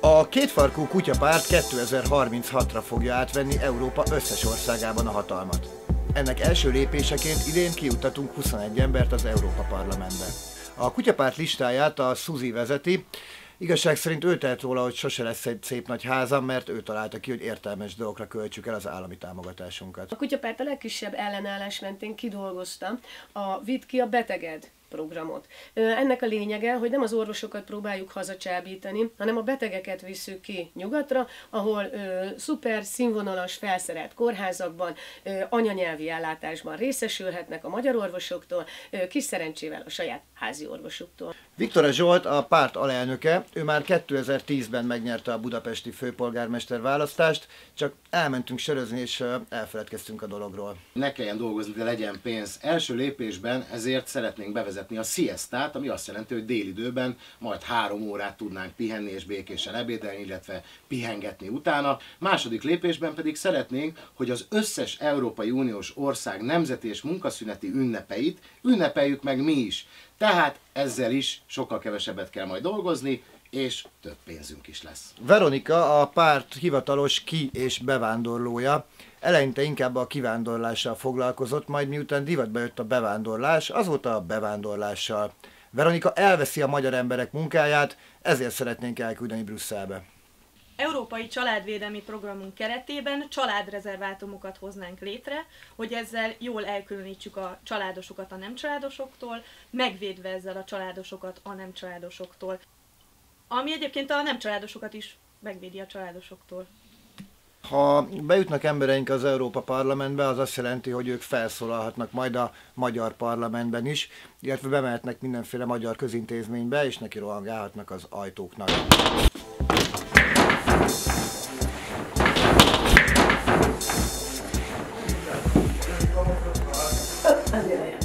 A kétfarkú kutyapárt 2036-ra fogja átvenni Európa összes országában a hatalmat. Ennek első lépéseként idén kiuttatunk 21 embert az Európa Parlamentbe. A kutyapárt listáját a Suzi vezeti, Igazság szerint ő tehet róla, hogy sose lesz egy szép nagy házam, mert ő találta ki, hogy értelmes dolgokra költsük el az állami támogatásunkat. A kutyapárt a legkisebb ellenállás mentén kidolgozta a Vidd a beteged programot. Ennek a lényege, hogy nem az orvosokat próbáljuk hazacsábítani, hanem a betegeket visszük ki nyugatra, ahol ö, szuper színvonalas felszerelt kórházakban, ö, anyanyelvi ellátásban részesülhetnek a magyar orvosoktól, ö, kis szerencsével a saját házi orvosuktól. Viktor Zsolt a párt alelnöke, ő már 2010-ben megnyerte a budapesti főpolgármester választást, csak elmentünk sörözni és elfeledkeztünk a dologról. Ne kelljen dolgozni, de legyen pénz. Első lépésben ezért szeretnénk bevezetni a siestát, ami azt jelenti, hogy délidőben majd három órát tudnánk pihenni és békésen ebédelni, illetve pihengetni utána. Második lépésben pedig szeretnénk, hogy az összes Európai Uniós ország nemzeti és munkaszüneti ünnepeit ünnepeljük meg mi is. Tehát ezzel is sokkal kevesebbet kell majd dolgozni, és több pénzünk is lesz. Veronika a párt hivatalos ki- és bevándorlója. Eleinte inkább a kivándorlással foglalkozott, majd miután divatba jött a bevándorlás, azóta a bevándorlással. Veronika elveszi a magyar emberek munkáját, ezért szeretnénk elküldeni Brüsszelbe. Európai Családvédelmi Programunk keretében családrezervátumokat hoznánk létre, hogy ezzel jól elkülönítsük a családosokat a nem családosoktól, megvédve ezzel a családosokat a nem családosoktól. Ami egyébként a nem családosokat is megvédi a családosoktól. Ha bejutnak embereink az Európa Parlamentbe, az azt jelenti, hogy ők felszólalhatnak majd a magyar parlamentben is, illetve bemehetnek mindenféle magyar közintézménybe, és neki rohangálhatnak az ajtóknak. Azért